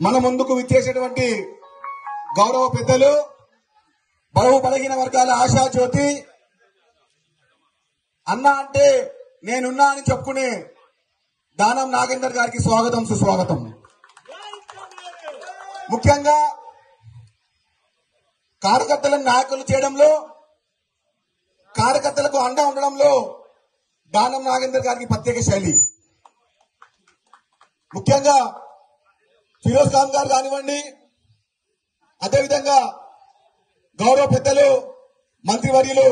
మన ముందుకు విచ్చేసేటువంటి గౌరవ పెద్దలు బరువు బలహీన వర్గాల ఆశా జ్యోతి. అన్న అంటే నేనున్నా అని చెప్పుకునే దానం నాగేందర్ గారికి స్వాగతం సుస్వాగతం. ముఖ్యంగా కార్యకర్తలను నాయకులు చేయడంలో కార్యకర్తలకు అండ ఉండడంలో దానం నాగేందర్ గారికి ప్రత్యేక శైలి. ముఖ్యంగా ఫిరోజ్ ఖాన్ గారు కానివ్వండి అదేవిధంగా గౌరవ పెద్దలు మంత్రివర్యులు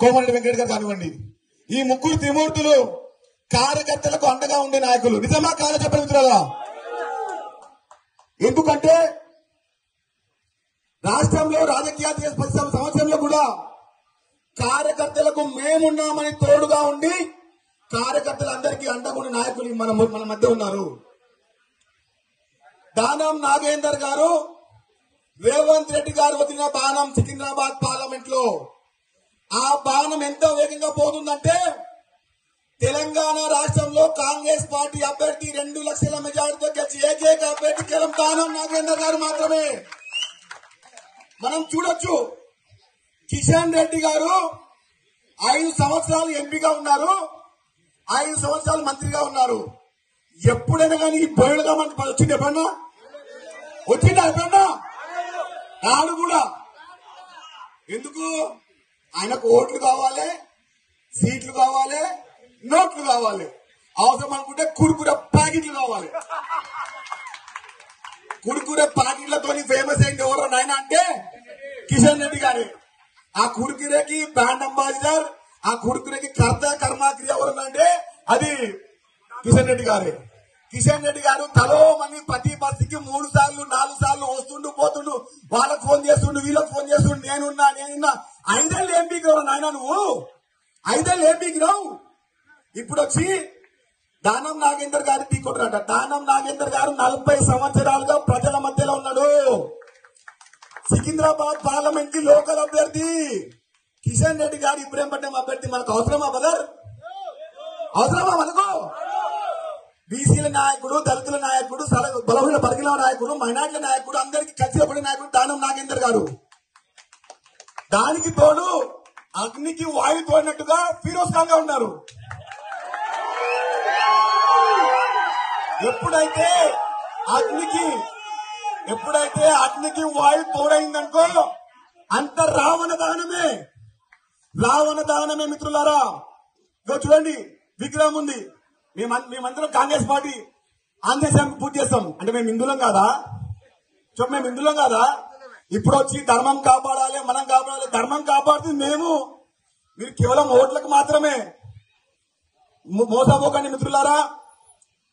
కోమరెడ్డి వెంకట గారు కానివ్వండి. ఈ ముగ్గురు త్రిమూర్తులు కార్యకర్తలకు అండగా ఉండే నాయకులు. నిజమా కాదా చెప్పండి మిత్రులారా? ఎందుకంటే రాష్ట్రంలో రాజకీయ పది సంవత్సరంలో కూడా కార్యకర్తలకు మేమున్నామని తోడుగా ఉండి కార్యకర్తలందరికీ అండగుండి నాయకులు మన మన మధ్య ఉన్నారు. దానం నాగేందర్ గారు రేవంత్ రెడ్డి గారు వదిలిన బాణం సికింద్రాబాద్ పార్లమెంట్లో ఆ బాణం ఎంత వేగంగా పోతుందంటే తెలంగాణ రాష్ట్రంలో కాంగ్రెస్ పార్టీ అభ్యర్థి రెండు లక్షల మెజార్టీతో గెలిచి ఏకైక అభ్యర్థి కేవలం దానం నాగేందర్ గారు మాత్రమే. మనం చూడొచ్చు కిషన్ రెడ్డి గారు ఐదు సంవత్సరాలు ఎంపీగా ఉన్నారు ఐదు సంవత్సరాలు మంత్రిగా ఉన్నారు. ఎప్పుడైనా కానీ బయలుగా మనకి వచ్చింది ఎప్పుడన్నా? వచ్చిందా ఎప్పుడన్నా? నాడు కూడా. ఎందుకు? ఆయనకు ఓట్లు కావాలి సీట్లు కావాలి నోట్లు కావాలి. అవసరం అనుకుంటే కురుకుర ప్యాకెట్లు కావాలి. కురుకుర ప్యాకెట్లతో ఫేమస్ అయింది ఎవరో నాయన అంటే కిషన్ రెడ్డి గారి. ఆ కురుకురేకి బ్రాండ్ అంబాసిడర్ ఆ కురుకురేకి కర్త ఎవరైనా అంటే అది కిషన్ రెడ్డి గారే. కిషన్ రెడ్డి గారు తలో మని ప్రతి బస్సుకి మూడు సార్లు నాలుగు సార్లు వస్తుండు పోతుండు. వాళ్ళకు ఫోన్ చేస్తుండు వీళ్ళకి ఫోన్ చేస్తుండు. నేనున్నా నేనున్నా. ఐదేళ్ళు ఏం పీకిరావు నాయన నువ్వు? ఐదేళ్ళు ఏం పీకిరావు ఇప్పుడు వచ్చి దానం నాగేందర్ గారి పీకొట్టురంట దానం నాగేందర్ గారు నలభై సంవత్సరాలుగా ప్రజల మధ్యలో ఉన్నాడు. సికింద్రాబాద్ పార్లమెంట్కి లోకల్ అభ్యర్థి కిషన్ రెడ్డి గారు ఇప్పుడేం ఇబ్రహీంపట్నం అభ్యర్థి మనకు అవసరమా బదర్ అవసరమా మనకు? బీసీల నాయకుడు దళితుల నాయకుడు బలహీన బలగిన నాయకుడు మైనార్టీల నాయకుడు అందరికి కలిసిపడే నాయకుడు దానం నాగేందర్ గారు. దానికి తోడు అగ్నికి వాయు తోడినట్టుగా ఫిరోజ్ ఖాన్గా ఉన్నారు. ఎప్పుడైతే అగ్నికి ఎప్పుడైతే అగ్నికి వాయు తోడైందనుకో అంత రావణ దహనమే రావణ దహనమే మిత్రులారా. చూడండి విగ్రహం ఉంది. మేము మేమందరం కాంగ్రెస్ పార్టీ ఆంధ్రదేశానికి పూర్తి చేస్తాం. అంటే మేము హిందువులం కాదా? చెప్పు మేము హిందువులం కాదా? ఇప్పుడు వచ్చి ధర్మం కాపాడాలి మనం కాపాడాలి ధర్మం కాపాడుతుంది మేము మీరు కేవలం ఓట్లకు మాత్రమే మోసపోకండి మిత్రులారా.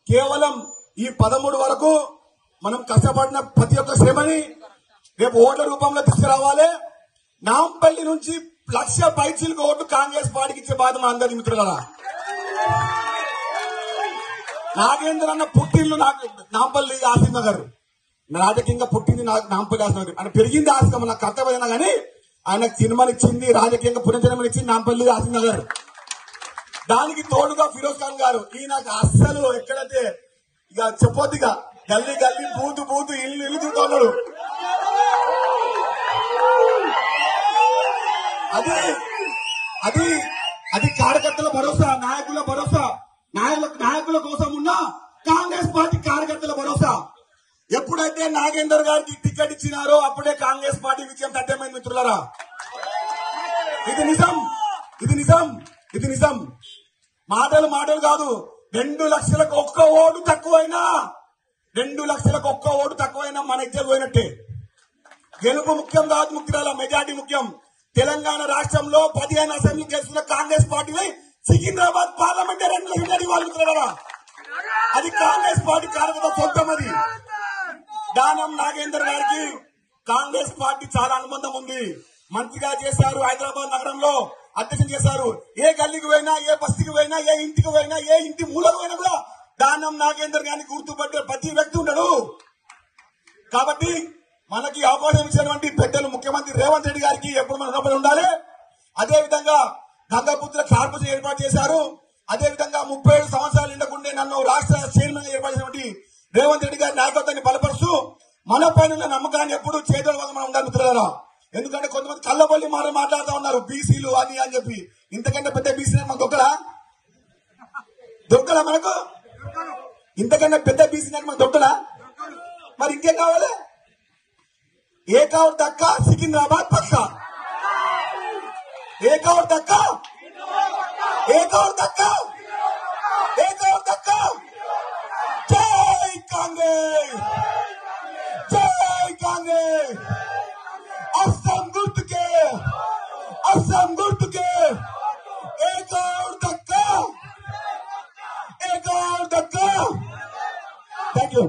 కేవలం ఈ పదమూడు వరకు మనం కష్టపడిన ప్రతి ఒక్క శ్రమని రేపు ఓట్ల రూపంలో తీసుకురావాలి. నాంపల్లి నుంచి లక్ష పైచీలకు ఓట్లు కాంగ్రెస్ పార్టీకి ఇచ్చే బాధ్యత అందరి మిత్రులారా. నాగేంద్ర అన్న పుట్టిల్లు నాకు నాంపల్లి ఆసిఫ్ నగర్ రాజకీయంగా పుట్టింది నాకు నాంపల్లి ఆసిఫ్ నగర్ ఆయన పెరిగింది ఆసిఫ్ నాకు కర్తవ్యమైనా కానీ ఆయన సినిమానిచ్చింది రాజకీయంగా పునర్జన్మనిచ్చింది నాంపల్లి ఆసిఫ్ నగర్ దానికి తోడుగా ఫిరోజ్ ఖాన్ గారు ఈయన అస్సలు ఎక్కడైతే ఇక చెప్పొద్దు ఇక. గల్లీ గల్లీ బూతు బూతు ఇల్లు ఇల్లు తిరుగుతున్నాడు అది అది అది కార్యకర్తల భరోసా నాయకుల భరోసా. నాయకుల నాయకుల కోసం ఉన్న కాంగ్రెస్ పార్టీ కార్యకర్తల భరోసా. ఎప్పుడైతే నాగేందర్ గారికి టికెట్ ఇచ్చినారో అప్పుడే కాంగ్రెస్ పార్టీ విజయం తథ్యమైంది మిత్రులారా. ఇది నిజం. ఇది నిజం. ఇది నిజం. మాటలు మాటలు కాదు. రెండు లక్షలకు ఒక్క ఓటు తక్కువైనా రెండు లక్షలకు ఒక్క ఓటు తక్కువైనా మన ఇద్దరు పోయినట్టే. గెలుపు ముఖ్యం కాదు ముఖ్యాల మెజార్టీ ముఖ్యం. తెలంగాణ రాష్ట్రంలో పదిహేను అసెంబ్లీ గెలుస్తున్న కాంగ్రెస్ పార్టీని సికింద్రాబాద్ పార్లమెంట్ రెండు లక్షల వాళ్ళు మిత్రులారా అది కాంగ్రెస్ పార్టీ కార్యకర్త సొంతం అది. దానం నాగేందర్ గారికి కాంగ్రెస్ పార్టీ చాలా అనుబంధం ఉంది. మంత్రిగా చేశారు హైదరాబాద్ నగరంలో అధ్యక్షం చేశారు. ఏ గల్లీకి పోయినా ఏ బస్తీకి పోయినా ఏ ఇంటికి పోయినా ఏ ఇంటి మూలకు పోయినా కూడా దానం నాగేందర్ గారిని గుర్తుపట్టే ప్రతి వ్యక్తి ఉండడు. కాబట్టి మనకి అవకాశం ఇచ్చినటువంటి పెద్దలు ముఖ్యమంత్రి రేవంత్ రెడ్డి గారికి ఎప్పుడు మనం రుణపడి ఉండాలి. అదే విధంగా గంగాపుత్ర కాన్ఫరెన్స్ ఏర్పాటు చేశారు. అదేవిధంగా ముప్పై ఏడు సంవత్సరాలు నిండకుండే నన్ను రాష్ట్ర చైర్మన్ ఏర్పాటు రేవంత్ రెడ్డి గారి నాయకత్వాన్ని బలపరుస్తూ మన పైన నమ్మకాన్ని ఎప్పుడు చేతుల వల్ల మనం ఉండాలి మిత్రులారా. ఎందుకంటే కొంతమంది కళ్ళబొల్లి మాట మాట్లాడుతూ ఉన్నారు బీసీలు అని అని చెప్పి. ఇంతకంటే పెద్ద బీసీ మన దొక్కలా? దొక్కడా మనకు? ఇంతకంటే పెద్ద బీసీ మన దొక్కడా మరి ఇంకేం కావాలి? ఏ కావాలి? దక్క? సికింద్రాబాద్ పక్క? एक और धक्का एक और धक्का एक और धक्का जय कांग्रेस जय कांग्रेस असम गुट के असम गुट के एक और धक्का एक और धक्का थैंक यू